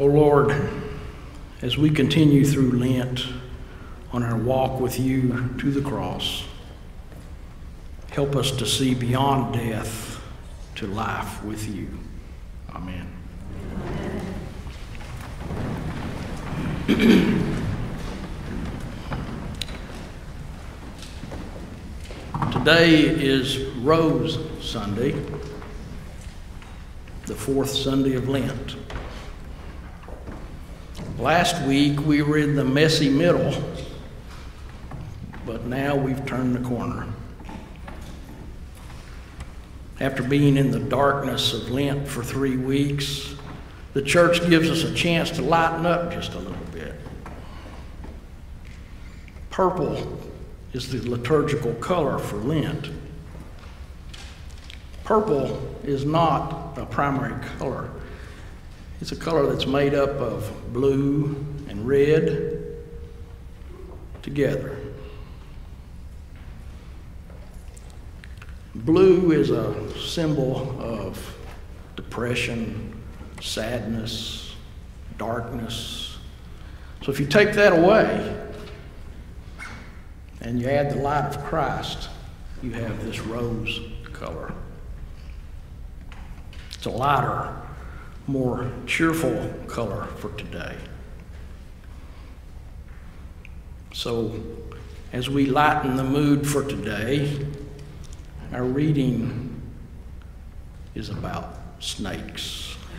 O Lord, as we continue through Lent on our walk with you to the cross, help us to see beyond death to life with you. Amen. Today is Rose Sunday, the fourth Sunday of Lent. Last week we were in the messy middle, but now we've turned the corner. After being in the darkness of Lent for three weeks, the church gives us a chance to lighten up just a little bit. Purple is the liturgical color for Lent. Purple is not a primary color. It's a color that's made up of blue and red together. Blue is a symbol of depression, sadness, darkness. So if you take that away and you add the light of Christ, you have this rose color. It's a lighter, more cheerful color for today. So, as we lighten the mood for today, our reading is about snakes.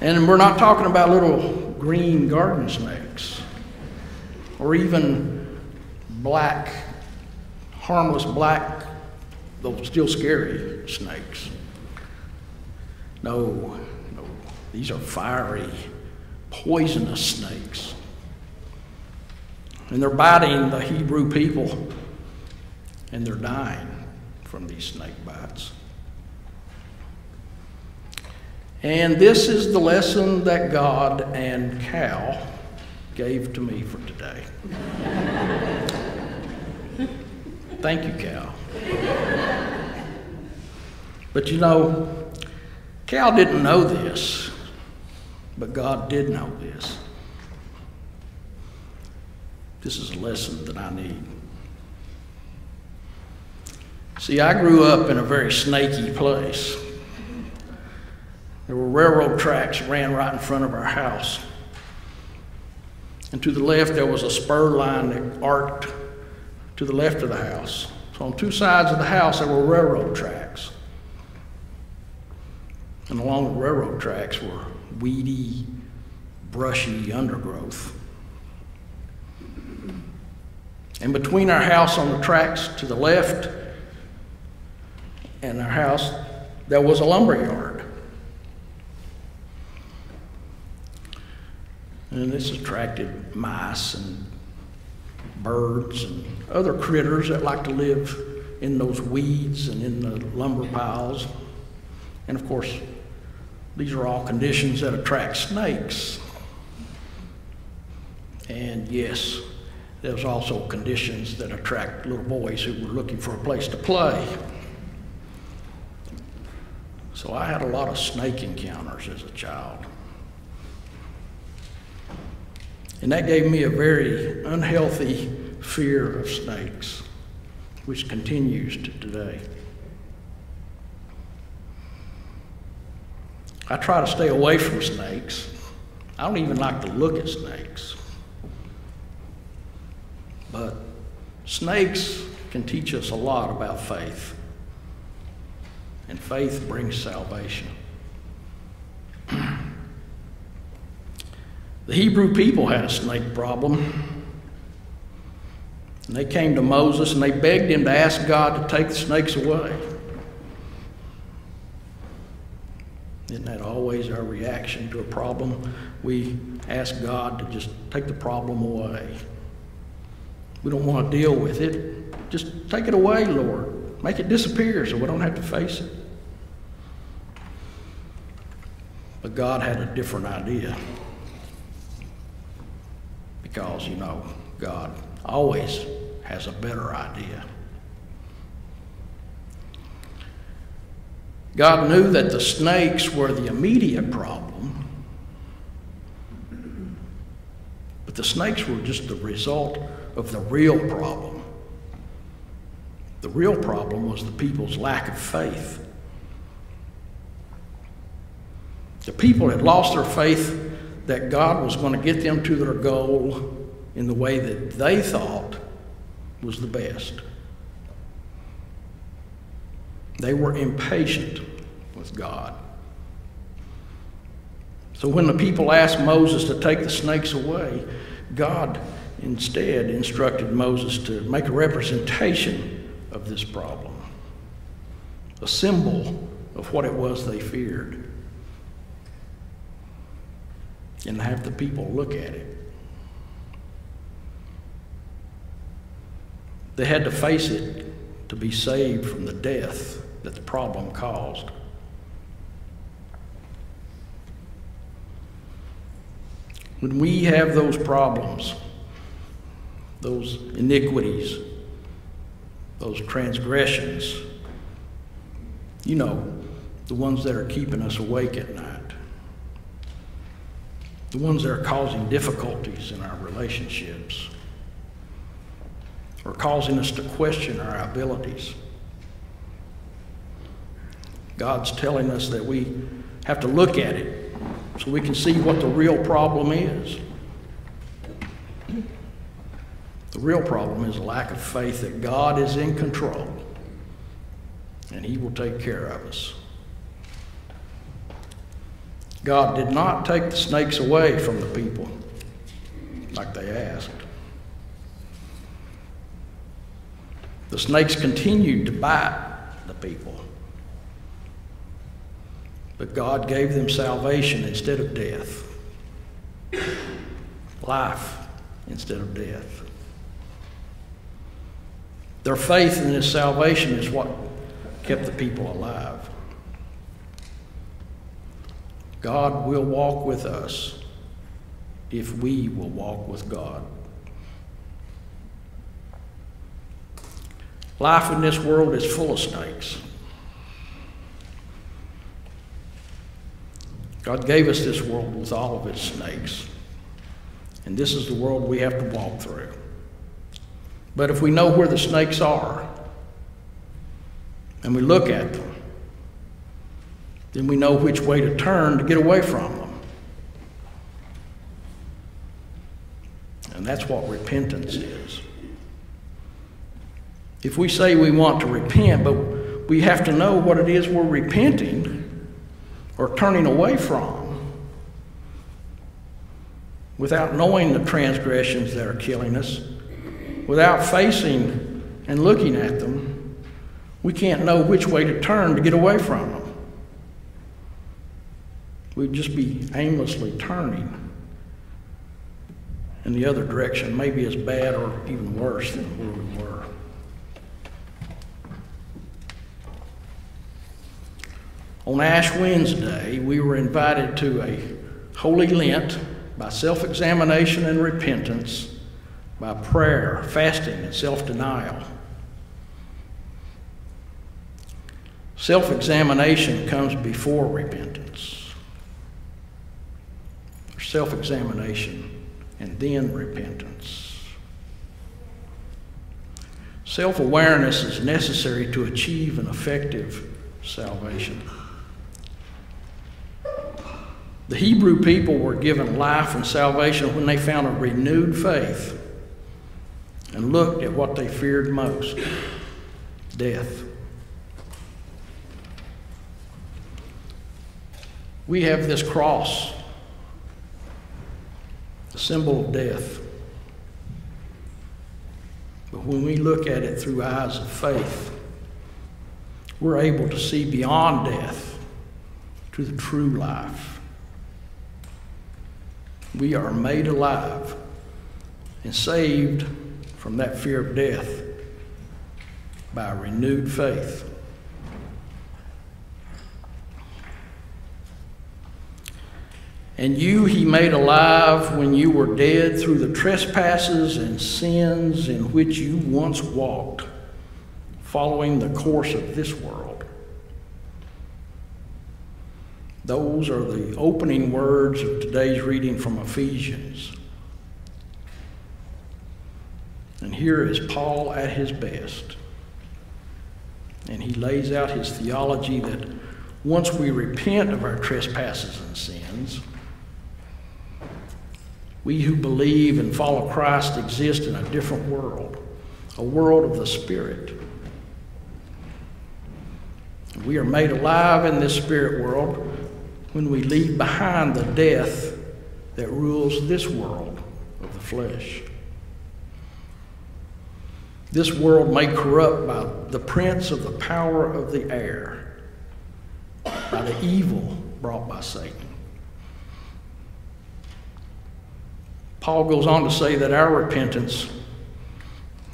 and we're not talking about little green garden snakes or even black, harmless black, though still scary snakes. No, no, these are fiery, poisonous snakes. And they're biting the Hebrew people, and they're dying from these snake bites. And this is the lesson that God and Cal gave to me for today. Thank you, Cal. But you know, Cal didn't know this, but God did know this. This is a lesson that I need. See, I grew up in a very snaky place. There were railroad tracks ran right in front of our house. And to the left, there was a spur line that arced to the left of the house. So on two sides of the house, there were railroad tracks. And along the railroad tracks were weedy, brushy undergrowth. And between our house on the tracks to the left and our house, there was a lumber yard. And this attracted mice and birds and other critters that like to live in those weeds and in the lumber piles. And of course, these are all conditions that attract snakes. And yes, there's also conditions that attract little boys who were looking for a place to play. So I had a lot of snake encounters as a child. And that gave me a very unhealthy fear of snakes, which continues to today. I try to stay away from snakes. I don't even like to look at snakes. But snakes can teach us a lot about faith. And faith brings salvation. The Hebrew people had a snake problem. And they came to Moses and they begged him to ask God to take the snakes away. Isn't that always our reaction to a problem? We ask God to just take the problem away. We don't want to deal with it. Just take it away, Lord. Make it disappear so we don't have to face it. But God had a different idea because, you know, God always has a better idea. God knew that the snakes were the immediate problem, but the snakes were just the result of the real problem. The real problem was the people's lack of faith. The people had lost their faith that God was going to get them to their goal in the way that they thought was the best. They were impatient with God. So when the people asked Moses to take the snakes away, God instead instructed Moses to make a representation of this problem, a symbol of what it was they feared, and have the people look at it. They had to face it to be saved from the death that the problem caused. When we have those problems, those iniquities, those transgressions, you know, the ones that are keeping us awake at night, the ones that are causing difficulties in our relationships, or causing us to question our abilities. God's telling us that we have to look at it so we can see what the real problem is. The real problem is a lack of faith that God is in control and He will take care of us. God did not take the snakes away from the people like they asked. The snakes continued to bite the people. But God gave them salvation instead of death, life instead of death. Their faith in His salvation is what kept the people alive. God will walk with us if we will walk with God. Life in this world is full of snakes. God gave us this world with all of its snakes. And this is the world we have to walk through. But if we know where the snakes are and we look at them, then we know which way to turn to get away from them. And that's what repentance is. If we say we want to repent, but we have to know what it is we're repenting or turning away from without knowing the transgressions that are killing us, without facing and looking at them, we can't know which way to turn to get away from them. We'd just be aimlessly turning in the other direction, maybe as bad or even worse than where we were. On Ash Wednesday, we were invited to a Holy Lent by self examination and repentance, by prayer, fasting, and self denial. Self examination comes before repentance. Self examination and then repentance. Self awareness is necessary to achieve an effective salvation. The Hebrew people were given life and salvation when they found a renewed faith and looked at what they feared most death. We have this cross, the symbol of death. But when we look at it through eyes of faith, we're able to see beyond death to the true life. We are made alive and saved from that fear of death by renewed faith. And you he made alive when you were dead through the trespasses and sins in which you once walked, following the course of this world, Those are the opening words of today's reading from Ephesians. And here is Paul at his best. And he lays out his theology that once we repent of our trespasses and sins, we who believe and follow Christ exist in a different world, a world of the Spirit. We are made alive in this spirit world when we leave behind the death that rules this world of the flesh. This world made corrupt by the prince of the power of the air, by the evil brought by Satan. Paul goes on to say that our repentance,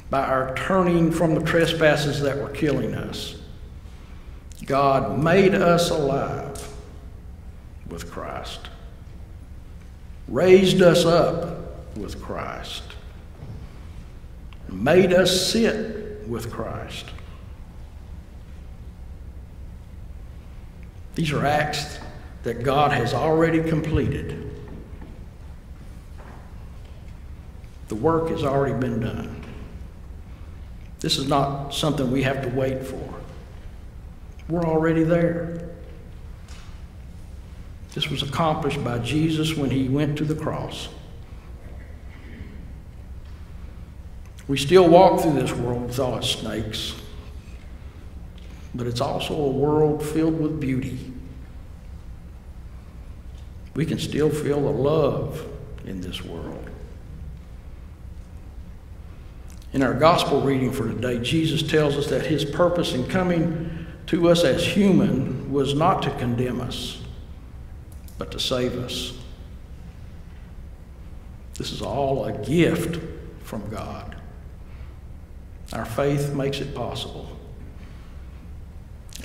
by our turning from the trespasses that were killing us, God made us alive with Christ, raised us up with Christ, made us sit with Christ. These are acts that God has already completed. The work has already been done. This is not something we have to wait for. We're already there. This was accomplished by Jesus when he went to the cross. We still walk through this world with all its snakes, but it's also a world filled with beauty. We can still feel the love in this world. In our gospel reading for today, Jesus tells us that his purpose in coming to us as human was not to condemn us, but to save us. This is all a gift from God. Our faith makes it possible.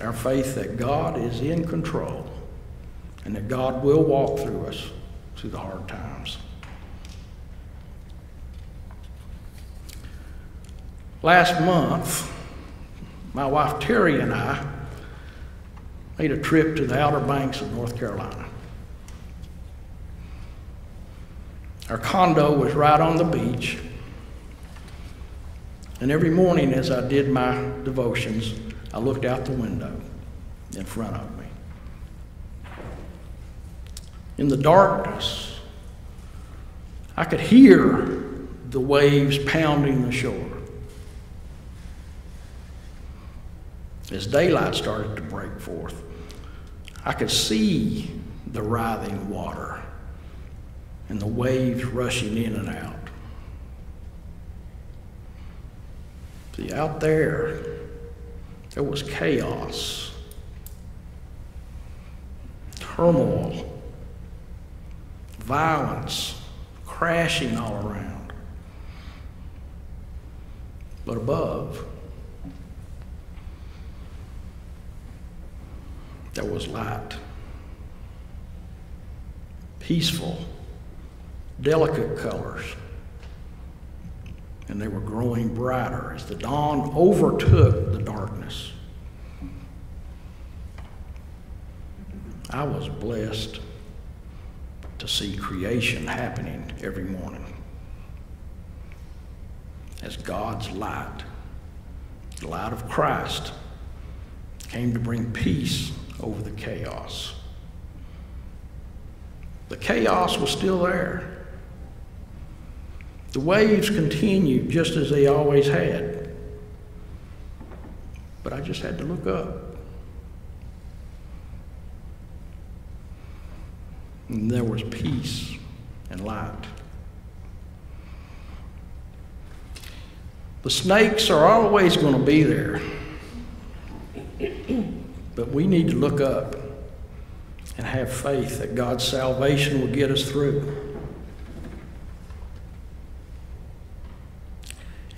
Our faith that God is in control and that God will walk through us through the hard times. Last month, my wife Terry and I made a trip to the Outer Banks of North Carolina. Our condo was right on the beach, and every morning as I did my devotions, I looked out the window in front of me. In the darkness, I could hear the waves pounding the shore. As daylight started to break forth, I could see the writhing water and the waves rushing in and out. See, out there, there was chaos, turmoil, violence, crashing all around. But above, there was light. Peaceful, delicate colors. And they were growing brighter as the dawn overtook the darkness. I was blessed to see creation happening every morning as God's light, the light of Christ, came to bring peace over the chaos. The chaos was still there. The waves continued just as they always had. But I just had to look up. And there was peace and light. The snakes are always going to be there. But we need to look up and have faith that God's salvation will get us through.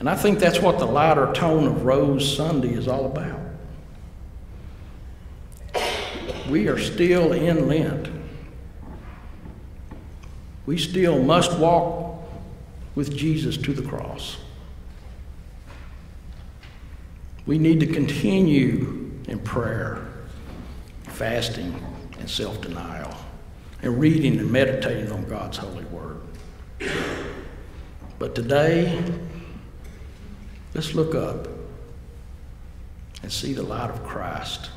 And I think that's what the lighter tone of Rose Sunday is all about. We are still in Lent. We still must walk with Jesus to the cross. We need to continue in prayer, fasting, and self denial, and reading and meditating on God's holy word. But today, let's look up and see the light of Christ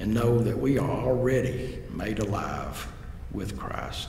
and know that we are already made alive with Christ.